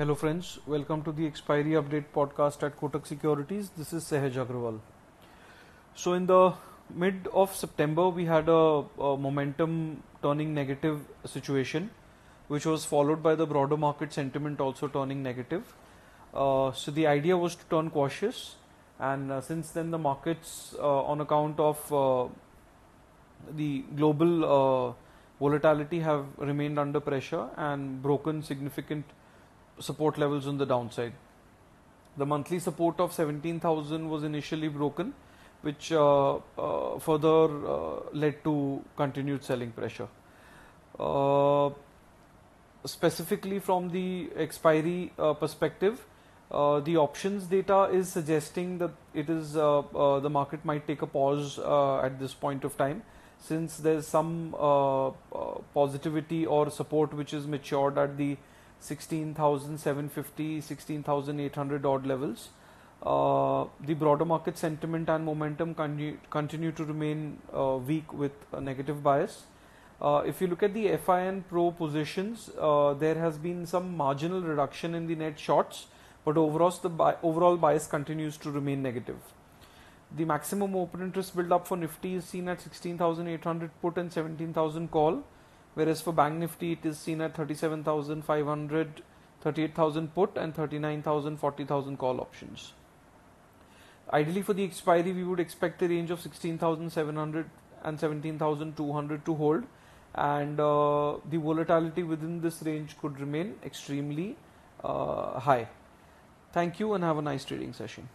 Hello friends, welcome to the expiry update podcast at Kotak Securities. This is Sahaj Agrawal. So in the mid of September, we had a, a, momentum turning negative situation, which was followed by the broader market sentiment also turning negative. Uh, so the idea was to turn cautious, and uh, since then the markets, uh, on account of uh, the global uh, volatility, have remained under pressure and broken significant support levels on the downside. The monthly support of 17,000 was initially broken, which uh, uh, further uh, led to continued selling pressure. Uh, specifically from the expiry uh, perspective, uh, the options data is suggesting that it is the market might take a pause at this point of time since there's some positivity or support which is matured at the 16,750, 16,800 odd levels. Uh, the broader market sentiment and momentum continue, continue to remain uh, weak with a negative bias. Uh, if you look at the FIN Pro positions, uh, there has been some marginal reduction in the net shorts, but overall the bi overall bias continues to remain negative. The maximum open interest build up for Nifty is seen at 16,800 put and 17,000 call whereas for Bank Nifty it is seen at 37,500, 38,000 put and 39,000, 40,000 call options. Ideally for the expiry we would expect a range of 16,700 and 17,200 to hold and uh, the volatility within this range could remain extremely uh, high. Thank you and have a nice trading session.